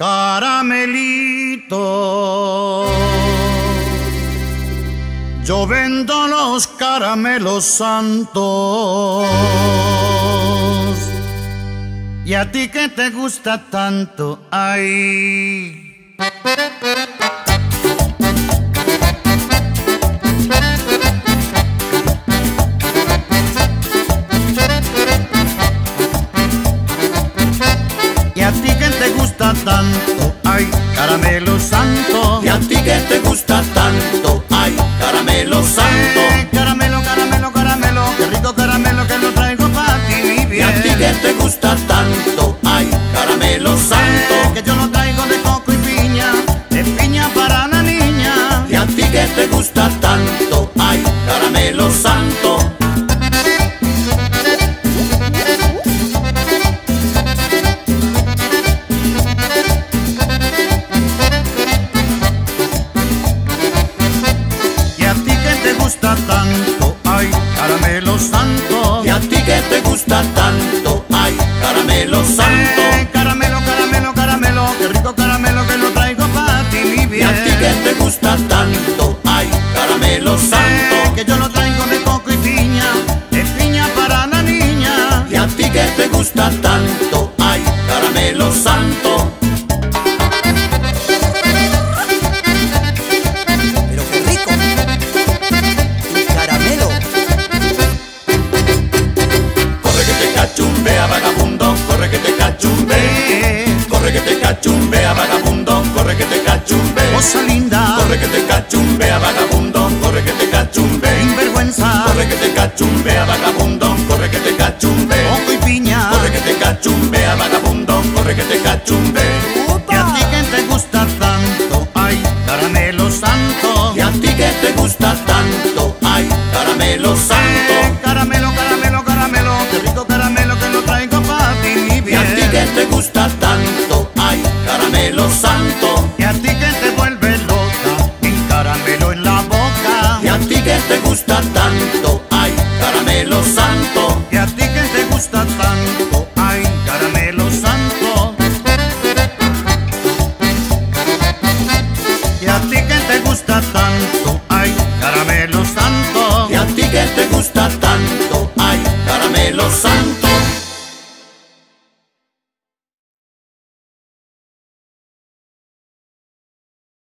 Caramelito. Yo vendo los caramelos santos. Y a ti que te gusta tanto, ay. Gusta tanto, ay, caramelo santo. Y a ti que te gusta tanto, ay, caramelo santo. Eh, caramelo, caramelo, caramelo, qué rico caramelo que lo traigo para ti, mi Y bien. a ti que te gusta tanto, ay, caramelo Eh, santo. que yo lo traigo de coco y piña, de piña para la niña. Y a ti que te gusta tanto, ay, caramelo santo. Gusta tanto, ay, caramelo santo. Y a ti que te gusta tanto, ay, caramelo santo. Eh, caramelo, caramelo, caramelo, qué rico caramelo que lo traigo para ti, mi Y bien. a ti que te gusta tanto, ay, caramelo Eh, santo. que yo lo traigo de coco y piña, de piña para la niña. Y a ti que te gusta tanto, ay, caramelo santo. Cachumbea, vagabundo, corre que te cachumbea. cosa linda, Corre que te cachumbea, vagabundo, corre que te cachumbea. sin vergüenza, Corre que te cachumbea, vagabundo, ay, caramelo santo. Y a ti que te gusta tanto, ay, caramelo santo. Y a ti que te gusta tanto, ay, caramelo santo. Y a ti que te gusta tanto, ay, caramelo santo.